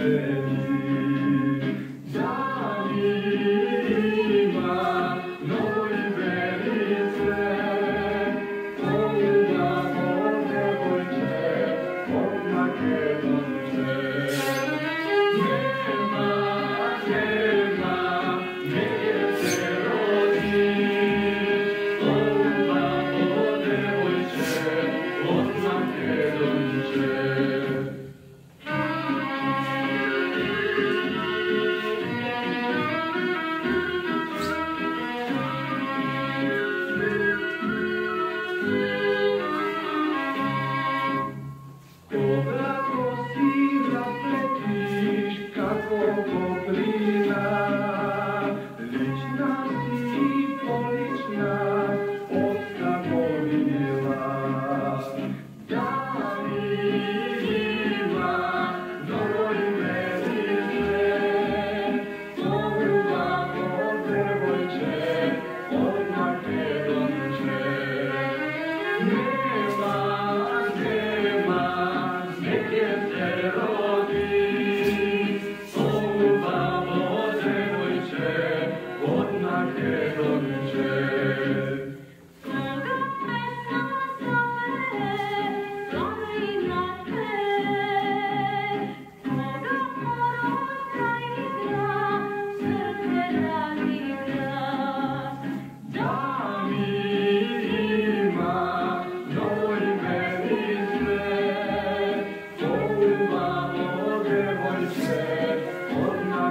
perdu.